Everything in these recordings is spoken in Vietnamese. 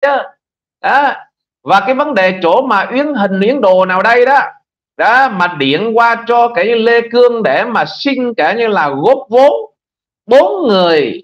chứ đó. Và cái vấn đề chỗ mà yến hình yến đồ nào đây đó đó, mà điện qua cho cái lê cương để mà xin cả như là góp vốn, bốn người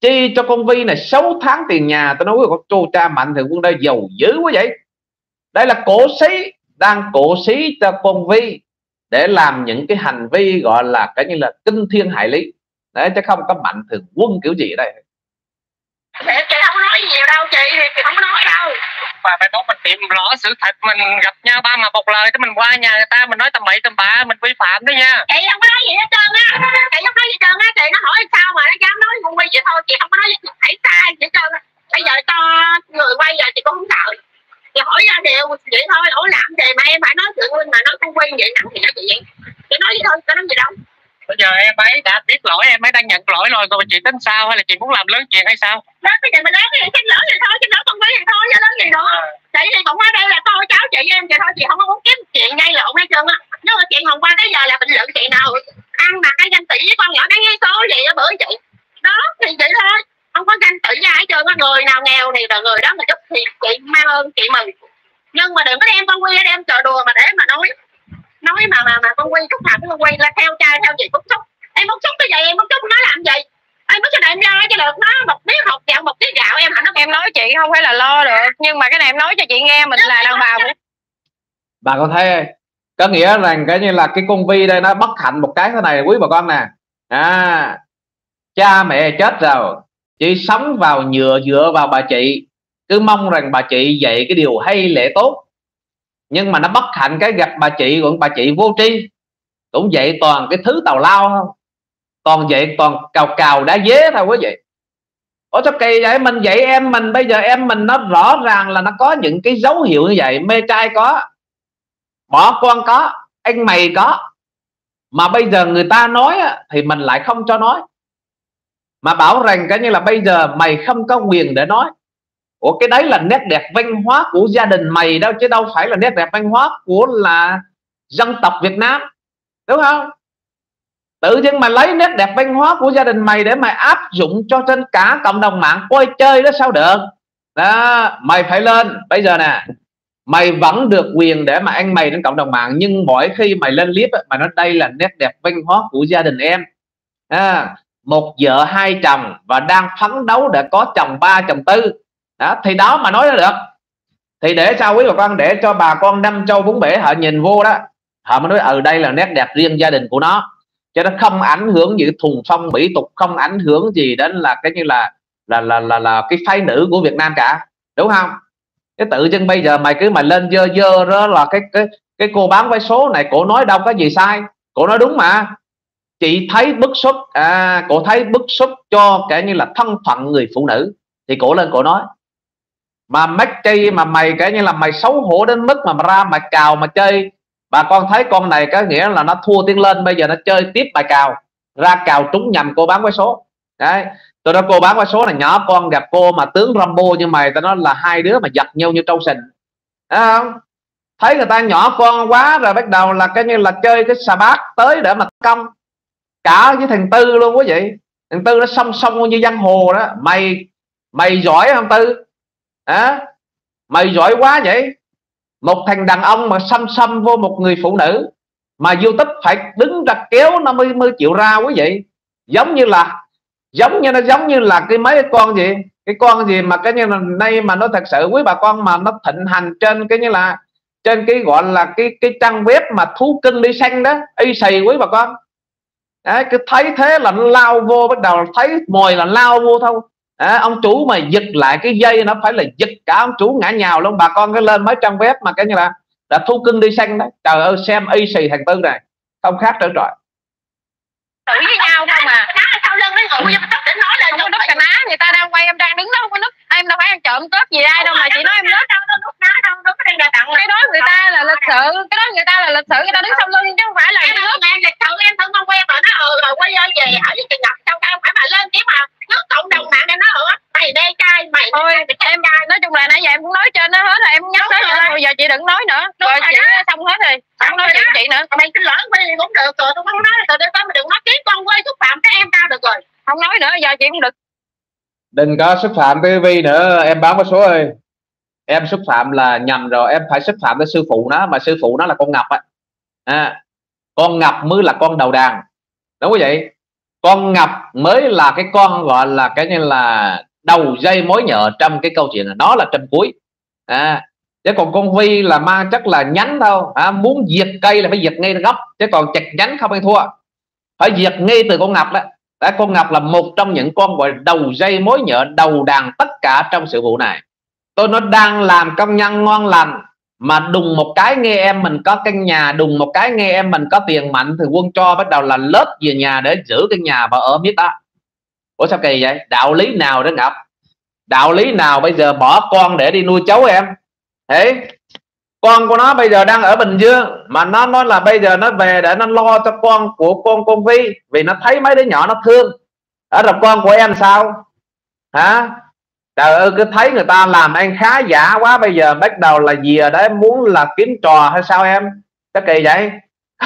chi cho con vi này 6 tháng tiền nhà. Tôi nói với con chu cha mạnh thường quân đây giàu dữ quá vậy. Đây là cổ xí, đang cổ xí cho con vi để làm những cái hành vi gọi là cái như là kinh thiên hại lý. Đấy, chứ không có mạnh thường quân kiểu gì ở đây chị, chị không nói nhiều đâu chị thì chị không nói đâu. Và phải tốt mình tìm rõ sự thật mình gặp nhau ba mà một lời thì mình qua nhà người ta mình nói tầm bậy tầm bạ mình vi phạm đó nha. Chị không có nói gì hết trơn á. Chị không nói gì hết trơn á chị nó hỏi sao mà nó dám nói ngu vậy thôi chị không có nói gì phải sai gì hết trơn bây giờ cho người quay giờ chị cũng không sợ chị hỏi ra điều vậy thôi ủa làm gì? Mà em phải nói chuyện mà nói không quen vậy nặng thì nói chị? Vậy chị nói vậy thôi có nói gì đâu bây giờ em ấy đã biết lỗi em ấy đang nhận lỗi rồi rồi chị tính sao? Hay là chị muốn làm lớn chuyện hay sao? Lớn cái gì mà lớn thì xin lỗi thì thôi xin lỗi con quý thì thôi chứ lớn gì nữa. Chị thì cũng ở đây là coi cháu chị em chị thôi chị không có muốn kiếm chuyện ngay lộn hết trơn á. Nhưng mà chuyện hôm qua tới giờ là bình luận chị nào ăn mặc cái danh tỷ với con nhỏ đáng số gì á bữa chị. Đó thì vậy thôi. Không có danh tỷ ra hết trơn á. Người nào nghèo thì là người đó mà giúp thì chị mang ơn chị mừng. Nhưng mà đừng có đem con quy đem trò đùa mà để mà nói nói mà mà mà con quay xúc phạm con quay là theo cha, theo chị bức xúc em bức xúc cái vậy em bức xúc nó làm gì? Em mới cho em ra cho được. Nó một miếng hột gạo, một miếng gạo. Em nó em nói chị, không phải là lo được. Nhưng mà cái này em nói cho chị nghe, mình là đàn bà cũng bà con thấy có nghĩa rằng cái như là cái con vi đây, nó bất hạnh một cái thế này, quý bà con nè. À cha mẹ chết rồi. Chỉ sống vào nhựa, dựa vào bà chị. Cứ mong rằng bà chị dạy cái điều hay lẽ tốt nhưng mà nó bất hạnh cái gặp bà chị còn bà chị vô tri, cũng vậy toàn cái thứ tàu lao không? Toàn vậy, toàn cào cào đá dế thôi quý vị. Ủa sao kỳ vậy? Mình vậy em, mình bây giờ em, mình nó rõ ràng là nó có những cái dấu hiệu như vậy. Mê trai có, bỏ con có, anh mày có. Mà bây giờ người ta nói thì mình lại không cho nói. Mà bảo rằng cái như là bây giờ mày không có quyền để nói. Ủa cái đấy là nét đẹp văn hóa của gia đình mày đâu chứ đâu phải là nét đẹp văn hóa của là dân tộc Việt Nam. Đúng không? Tự nhiên mà lấy nét đẹp văn hóa của gia đình mày để mày áp dụng cho trên cả cộng đồng mạng coi chơi đó sao được? Đó mày phải lên. Bây giờ nè mày vẫn được quyền để mà ăn mày trên cộng đồng mạng nhưng mỗi khi mày lên clip mà nó đây là nét đẹp văn hóa của gia đình em. À, một vợ hai chồng và đang phấn đấu để có chồng ba chồng tư đó, thì đó mà nói được. Thì để sao quý bà con để cho bà con năm châu bốn bể họ nhìn vô đó họ mới nói ở ừ, đây là nét đẹp riêng gia đình của nó. Cho nó không ảnh hưởng gì thùng phong mỹ tục không ảnh hưởng gì đến là cái như là là là là, là cái phái nữ của Việt Nam cả. Đúng không? Cái tự dưng bây giờ mày cứ mày lên dơ dơ đó là cái cái cái cô bán vé số này cổ nói đâu có gì sai. Cổ nói đúng mà. Chị thấy bức xúc à cổ thấy bức xúc cho cái như là thân phận người phụ nữ. Thì cổ lên cổ nói mà mất chi mà mày cái như là mày xấu hổ đến mức mà, mà ra mà cào mà chơi. Bà con thấy con này có nghĩa là nó thua tiến lên bây giờ nó chơi tiếp bài cào. Ra cào trúng nhầm cô bán vé số. Đấy. Tôi nói cô bán vé số này nhỏ con gặp cô mà tướng Rambo như mày tao nói là hai đứa mà giật nhau như trâu sình. À, không? Thấy người ta nhỏ con quá rồi bắt đầu là cái như là chơi cái xà bát tới để mà công cả với thằng tư luôn quý vị thằng tư nó song song như giang hồ đó. Mày mày giỏi không tư? À, mày giỏi quá vậy. Một thằng đàn ông mà xăm xăm vô một người phụ nữ mà youtube phải đứng ra kéo nó mới mới chịu ra quý vị. Giống như là giống như nó giống như là cái mấy con gì cái con gì mà cái như là nay mà nó thật sự quý bà con mà nó thịnh hành trên cái như là trên cái gọi là cái cái trang web mà thú cưng đi xanh đó y xì quý bà con. Đấy, cứ thấy thế là nó lao vô bắt đầu thấy mồi là lao vô thôi à, ông chủ mà giật lại cái dây nó phải là giật cả ông chủ ngã nhào luôn. Bà con cái lên mấy trang web mà cái như là đã thu cưng đi xanh đấy. Trời ơi xem y xì thằng tư này. Không khác trở trời tự với nhau không à? Sau lưng nó ngủ mà tóc nói lên không có cà ná người ta đang quay em đang đứng đó không có nút em đâu phải ăn trộm cướp gì ai đâu mà chị nói em tặng cái đó người ta là lịch sự cái đó người ta là lịch sự người ta đứng sau lưng chứ không phải là em nút em lịch sự em thân con quen mà nó ừ rồi quay ơi về hỏi với chị ngọc sao em phải mà lên tiếng mà nước cộng đồng mạng em nói ừ mày mê trai mày thôi em nói chung là nãy giờ em cũng nói trên nó hết rồi em nhắc tới rồi. bây giờ chị đừng nói nữa. Rồi chị xong hết rồi. Không nói chuyện chị nữa. Mày xin lỗi quay cũng được rồi tôi không nói từ đây tới mà đừng nói tiếng con quay xúc phạm các em tao được rồi. Không nói nữa giờ chị cũng được. Đừng có xúc phạm cái vi nữa em báo cái số ơi. Em xúc phạm là nhầm rồi em phải xúc phạm tới sư phụ nó mà sư phụ nó là con ngọc á. À, con ngọc mới là con đầu đàn. Đúng không vậy? Con ngọc mới là cái con gọi là cái như là đầu dây mối nhợ trong cái câu chuyện là đó là trên cuối à chứ còn con vi là mang chắc là nhánh thôi, à, muốn diệt cây là phải diệt ngay gốc chứ còn chặt nhánh không ai thua. Phải diệt ngay từ con ngọc đó. Đã, con ngọc là một trong những con gọi đầu dây mối nhợ đầu đàn tất cả trong sự vụ này. Tôi nó đang làm công nhân ngon lành mà đùng một cái nghe em mình có căn nhà đùng một cái nghe em mình có tiền mạnh thì quân cho bắt đầu là lớp về nhà để giữ căn nhà và ở biết đó ủa sao kỳ vậy? Đạo lý nào đó ngọc đạo lý nào bây giờ bỏ con để đi nuôi cháu em? Thế con của nó bây giờ đang ở bình dương, mà nó nói là bây giờ nó về để nó lo cho con của con con vi, vì nó thấy mấy đứa nhỏ nó thương. Ở rồi con của em sao? Hả? Trời ơi, cứ thấy người ta làm ăn khá giả quá, bây giờ bắt đầu là gì ở đấy muốn là kiếm trò hay sao em? Cái kỳ vậy?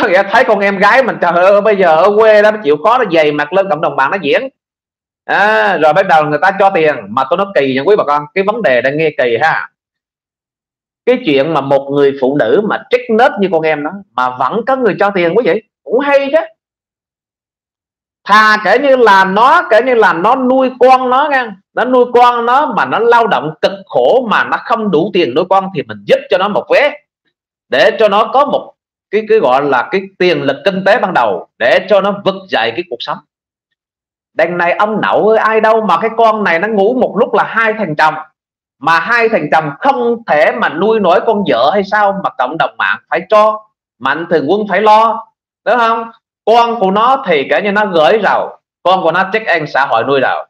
Có nghĩa thấy con em gái mình, trời ơi, bây giờ ở quê đó nó chịu khó, nó dày mặt lên, cộng đồng bạn nó diễn à, rồi bắt đầu người ta cho tiền mà tôi nói kỳ nha quý bà con cái vấn đề đang nghe kỳ ha. Cái chuyện mà một người phụ nữ mà trích nết như con em đó mà vẫn có người cho tiền quý vị cũng hay chứ. Thà kể như là nó kể như là nó nuôi con nó nghe nó nuôi con nó mà nó lao động cực khổ mà nó không đủ tiền nuôi con thì mình giúp cho nó một vé để cho nó có một cái cái gọi là cái tiền lực kinh tế ban đầu để cho nó vực dậy cái cuộc sống đằng này ông nậu ơi ai đâu mà cái con này nó ngủ một lúc là hai thằng chồng. Mà hai thằng chồng không thể mà nuôi nổi con vợ hay sao mà cộng đồng mạng phải cho mạnh thường quân phải lo. Đúng không? Con của nó thì kể như nó gửi rào, con của nó check anh xã hội nuôi rào.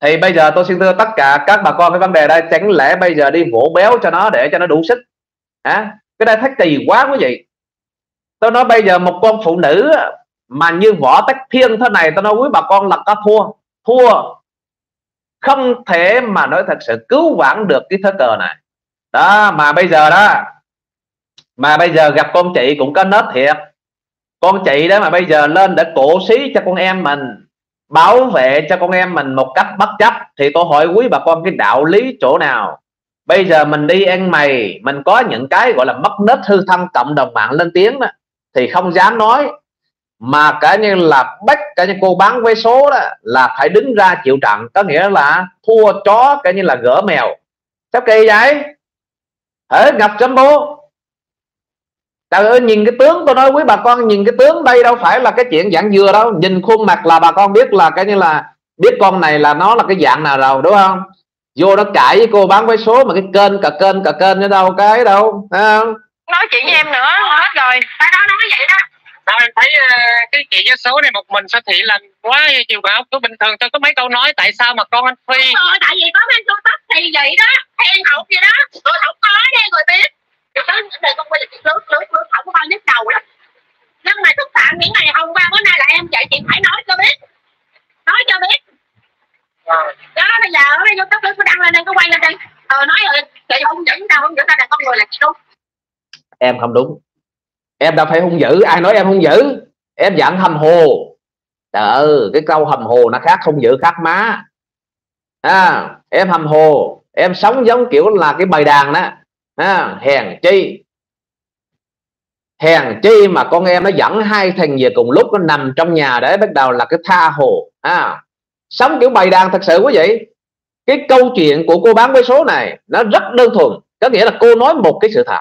Thì bây giờ tôi xin thưa tất cả các bà con cái vấn đề đây, chẳng lẽ bây giờ đi vỗ béo cho nó để cho nó đủ sức? Hả? Cái đây thách kỳ quá quý vị. Tôi nói bây giờ một con phụ nữ mà như võ tách thiên thế này tôi nói quý bà con là có thua. Thua không thể mà nói thật sự cứu vãn được cái thế cờ này. Đó, mà bây giờ đó, mà bây giờ gặp con chị cũng có nết thiệt. Con chị đó mà bây giờ lên để cổ xí cho con em mình, bảo vệ cho con em mình một cách bất chấp, thì tôi hỏi quý bà con cái đạo lý chỗ nào? Bây giờ mình đi ăn mày, mình có những cái gọi là mất nết hư thân cộng đồng mạng lên tiếng đó thì không dám nói mà cả như là bách cả như cô bán vé số đó, là phải đứng ra chịu trận. Có nghĩa là thua chó, cả như là gỡ mèo. Sắp kỳ vậy? Hễ ngập chấm bố. Trời ơi, nhìn cái tướng tôi nói quý bà con, nhìn cái tướng đây đâu phải là cái chuyện dạng dừa đâu. Nhìn khuôn mặt là bà con biết là cái như là, biết con này là nó là cái dạng nào rồi, đúng không? Vô nó cãi với cô bán vé số mà cái kênh cả kênh cả kênh ở đâu cái đâu không? Nói chuyện với em nữa, hết rồi. Tại đó nói vậy đó. Sao em thấy uh, cái chị với số này một mình sao thị làm quá chiều cao tôi bình thường tôi có mấy câu nói tại sao mà con anh phi? Rồi tại vì có bên tôi tóc thì vậy đó khen học vậy đó. Tôi không có đây người biết tới đời con quay là lướt lướt lướt không có bao nhức đầu lắm. Nhưng mà xúc phạm những ngày hôm qua bữa nay là em vậy chị phải nói cho biết. Nói cho biết. Đó bây giờ ở đây youtube nó đăng lên đây có quay lên đây. Ờ nói rồi chị không dẫn tao không dẫn tao là con người là chị đúng em không đúng em đâu phải hung dữ. Ai nói em hung dữ? Em giận hầm hồ. Trời cái câu hầm hồ nó khác hung dữ khác má. À, em hầm hồ. Em sống giống kiểu là cái bài đàn đó à, hèn chi. Hèn chi mà con em nó dẫn hai thằng về cùng lúc nó nằm trong nhà để bắt đầu là cái tha hồ. À, sống kiểu bày đàn thật sự quý vị cái câu chuyện của cô bán vé số này nó rất đơn thuần. Có nghĩa là cô nói một cái sự thật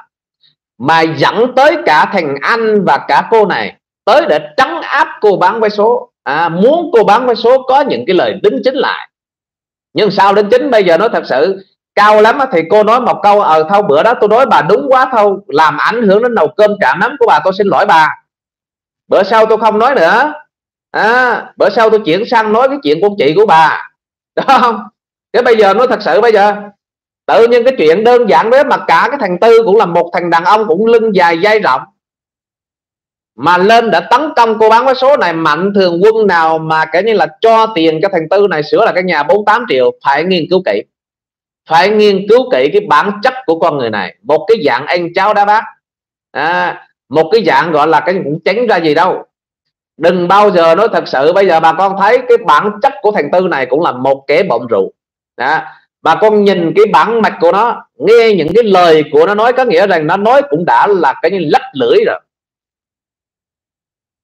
mà dẫn tới cả thằng anh và cả cô này tới để trắng áp cô bán vé số. À, muốn cô bán vé số có những cái lời đính chính lại. Nhưng sao đính chính? Bây giờ nói thật sự cao lắm thì cô nói một câu ờ, thâu bữa đó tôi nói bà đúng quá thâu làm ảnh hưởng đến đầu cơm chả nắm của bà tôi xin lỗi bà. Bữa sau tôi không nói nữa. À, bữa sau tôi chuyển sang nói cái chuyện của chị của bà. Đó không? Thế bây giờ nói thật sự bây giờ tự nhiên cái chuyện đơn giản đấy mà cả cái thằng tư cũng là một thằng đàn ông cũng lưng dài dây rộng. Mà lên đã tấn công cô bán vé số này mạnh thường quân nào mà kể như là cho tiền cho thằng tư này sửa là cái nhà 48 triệu phải nghiên cứu kỹ. Phải nghiên cứu kỹ cái bản chất của con người này. Một cái dạng anh cháu đá bác à, một cái dạng gọi là cái cũng tránh ra gì đâu. Đừng bao giờ nói thật sự bây giờ bà con thấy cái bản chất của thằng tư này cũng là một kẻ bọng rượu. Đó mà con nhìn cái bản mạch của nó nghe những cái lời của nó nói có nghĩa rằng nó nói cũng đã là cái như lách lưỡi rồi.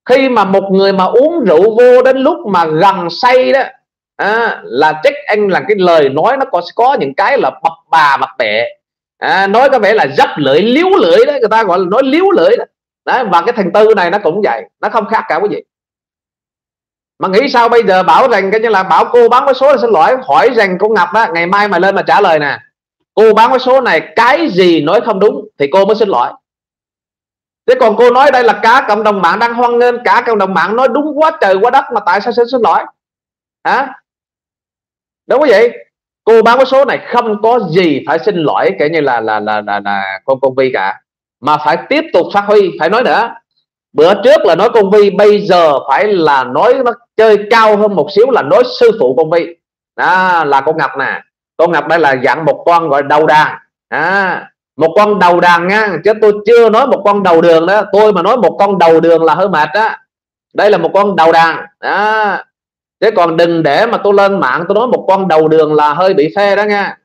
Khi mà một người mà uống rượu vô đến lúc mà gần say đó à, là chắc anh là cái lời nói nó có có những cái là bập bà bập bẹ. À, nói có vẻ là dấp lưỡi liếu lưỡi đấy người ta gọi là nói liếu lưỡi đó. Đấy, và cái thành tư này nó cũng vậy nó không khác cả cái gì mà nghĩ sao bây giờ bảo rằng cái như là bảo cô bán vé số là xin lỗi hỏi rằng cô ngọc á ngày mai mà lên mà trả lời nè. Cô bán vé số này cái gì nói không đúng thì cô mới xin lỗi. Thế còn cô nói đây là cả cộng đồng mạng đang hoan nghênh cả cộng đồng mạng nói đúng quá trời quá đất mà tại sao xin xin lỗi? Hả? Đúng không vậy? Cô bán vé số này không có gì phải xin lỗi kể như là là là là, là con con vi cả. Mà phải tiếp tục phát huy phải nói nữa bữa trước là nói con vi bây giờ phải là nói nó chơi cao hơn một xíu là nói sư phụ con vi đó là con ngọc nè. Con ngọc đây là dạng một con gọi đầu đàn. À, một con đầu đàn nha. Chứ tôi chưa nói một con đầu đường đó. Tôi mà nói một con đầu đường là hơi mệt á. Đây là một con đầu đàn. Đó. Chứ còn đừng để mà tôi lên mạng tôi nói một con đầu đường là hơi bị phê đó nha.